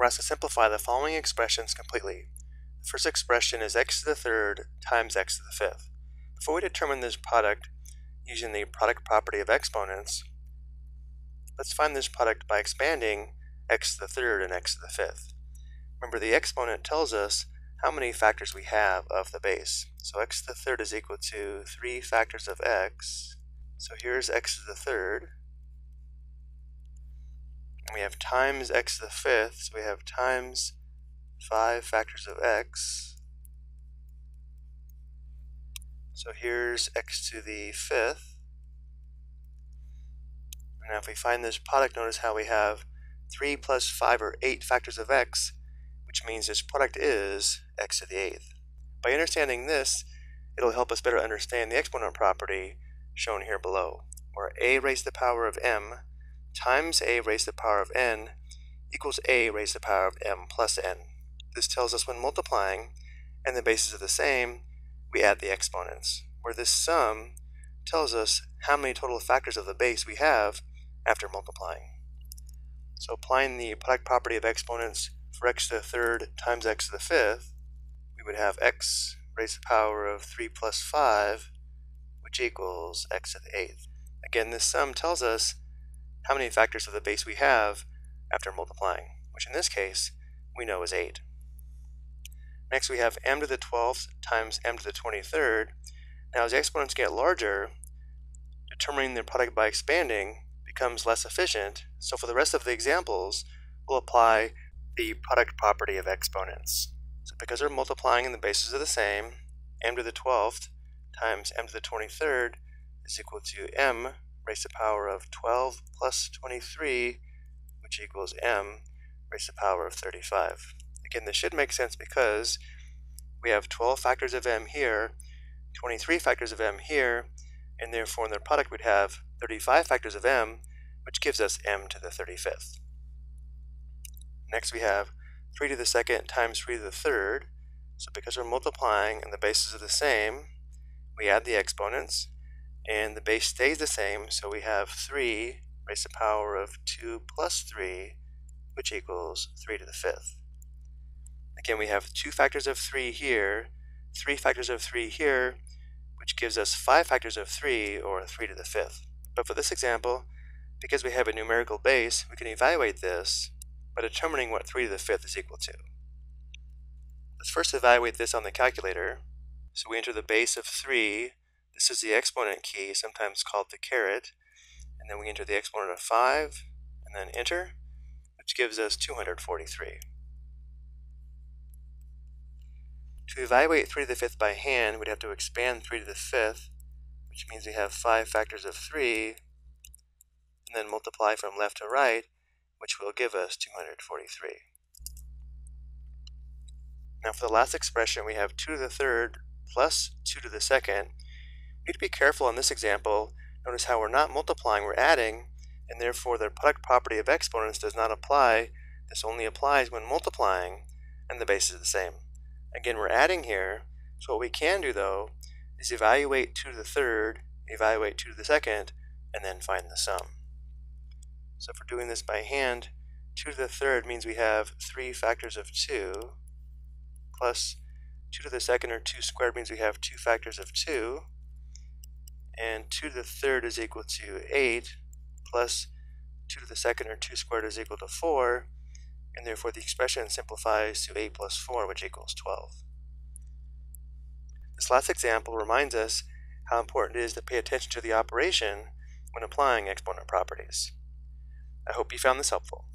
we're asked to simplify the following expressions completely. The first expression is x to the third times x to the fifth. Before we determine this product using the product property of exponents, let's find this product by expanding x to the third and x to the fifth. Remember, the exponent tells us how many factors we have of the base. So x to the third is equal to 3 factors of x. So here's x to the third. We have times x to the fifth, so we have times 5 factors of x. So here's x to the fifth. Now if we find this product, notice how we have 3 plus 5 or 8 factors of x, which means this product is x to the eighth. By understanding this, it'll help us better understand the exponent property shown here below, where a raised to the power of m times a raised to the power of n equals a raised to the power of m plus n. This tells us when multiplying and the bases are the same, we add the exponents, where this sum tells us how many total factors of the base we have after multiplying. So applying the product property of exponents for x to the third times x to the fifth, we would have x raised to the power of 3 plus 5, which equals x to the eighth. Again, this sum tells us how many factors of the base we have after multiplying, which in this case we know is 8. Next we have m to the 12th times m to the 23rd. Now as the exponents get larger, determining the product by expanding becomes less efficient, so for the rest of the examples, we'll apply the product property of exponents. So because they're multiplying and the bases are the same, m to the 12th times m to the 23rd is equal to m raised to the power of 12 plus 23, which equals m raised to the power of 35. Again, this should make sense because we have 12 factors of m here, 23 factors of m here, and therefore in the product we'd have 35 factors of m, which gives us m to the 35th. Next we have 3 to the second times 3 to the third. So because we're multiplying and the bases are the same, we add the exponents, and the base stays the same, so we have 3 raised to the power of 2 plus 3, which equals 3 to the fifth. Again, we have two factors of 3 here, three factors of 3 here, which gives us 5 factors of 3, or 3 to the fifth. But for this example, because we have a numerical base, we can evaluate this by determining what 3 to the fifth is equal to. Let's first evaluate this on the calculator. So we enter the base of 3. This is the exponent key, sometimes called the caret. And then we enter the exponent of 5, and then enter, which gives us 243. To evaluate 3 to the 5th by hand, we'd have to expand 3 to the 5th, which means we have 5 factors of 3, and then multiply from left to right, which will give us 243. Now for the last expression, we have 2 to the 3rd plus 2 to the 2nd. We need to be careful in this example. Notice how we're not multiplying, we're adding, and therefore the product property of exponents does not apply. This only applies when multiplying, and the base is the same. Again, we're adding here, so what we can do though is evaluate 2 to the third, evaluate 2 to the second, and then find the sum. So if we're doing this by hand, 2 to the third means we have 3 factors of 2, plus 2 to the second or 2 squared means we have 2 factors of 2, and 2 to the third is equal to 8, plus 2 to the second or 2 squared is equal to 4, and therefore the expression simplifies to 8 plus 4, which equals 12. This last example reminds us how important it is to pay attention to the operation when applying exponent properties. I hope you found this helpful.